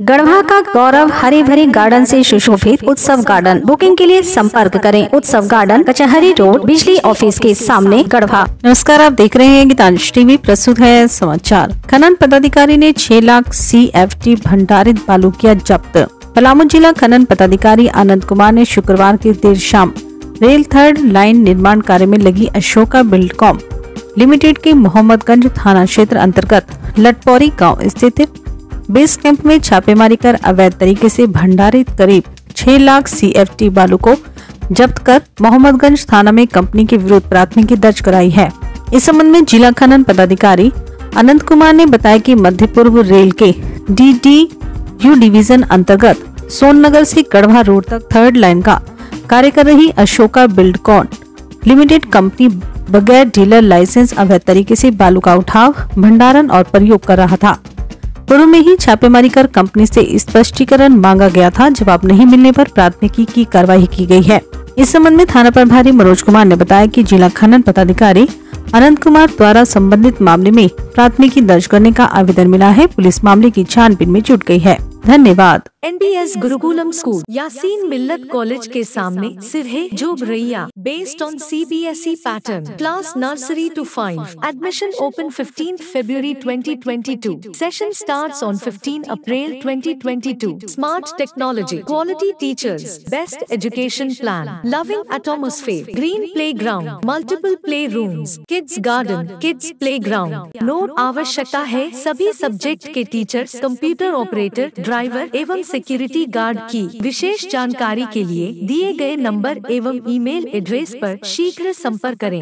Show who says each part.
Speaker 1: गढ़वा का गौरव हरे भरे गार्डन से सुशोभित उत्सव गार्डन। बुकिंग के लिए संपर्क करें उत्सव गार्डन, कचहरी रोड, बिजली ऑफ़िस के सामने गढ़वा।
Speaker 2: नमस्कार, आप देख रहे हैं गीतांश टीवी, प्रस्तुत है समाचार। खनन पदाधिकारी ने 6 लाख सी एफ़ टी भंडारित बालू किया जब्त। पलामू जिला खनन पदाधिकारी आनंद कुमार ने शुक्रवार की देर शाम रेल थर्ड लाइन निर्माण कार्य में लगी अशोका बिल्डकॉम लिमिटेड के मोहम्मदगंज थाना क्षेत्र अंतर्गत लटपौरी गाँव स्थित बेस कैंप में छापेमारी कर अवैध तरीके से भंडारित करीब 6 लाख सीएफटी बालू को जब्त कर मोहम्मदगंज थाना में कंपनी के विरुद्ध प्राथमिकी दर्ज कराई है। इस संबंध में जिला खनन पदाधिकारी अनंत कुमार ने बताया कि मध्य पूर्व रेल के डी डी यू डिवीज़न अंतर्गत सोननगर से गढ़वा रोड तक थर्ड लाइन का कार्य कर रही अशोका बिल्डकॉन लिमिटेड कंपनी बगैर डीलर लाइसेंस अवैध तरीके से बालू का उठाव, भंडारण और प्रयोग कर रहा था। पूर्व में ही छापेमारी कर कंपनी से स्पष्टीकरण मांगा गया था। जवाब नहीं मिलने पर प्राथमिकी की कार्रवाई की गई है। इस संबंध में थाना प्रभारी मनोज कुमार ने बताया कि जिला खनन पदाधिकारी अनंत कुमार द्वारा संबंधित मामले में प्राथमिकी दर्ज करने का आवेदन मिला है। पुलिस मामले की छानबीन में जुट गई है। धन्यवाद।
Speaker 3: N B S Gurukulam school Yasin Millat college के सामने सिरहे जो रैया based on C B S E pattern class nursery to five admission open fifteen February twenty twenty two session start on fifteen April twenty twenty two smart technology quality teachers best education plan loving atmosphere green playground multiple playroom kids garden kids playground note आवश्यकता है सभी subject के teachers computer operator driver एवं security guard की विशेष जानकारी के लिए दिए गए नंबर एवं ईमेल एड्रेस पर शीघ्र संपर्क करें।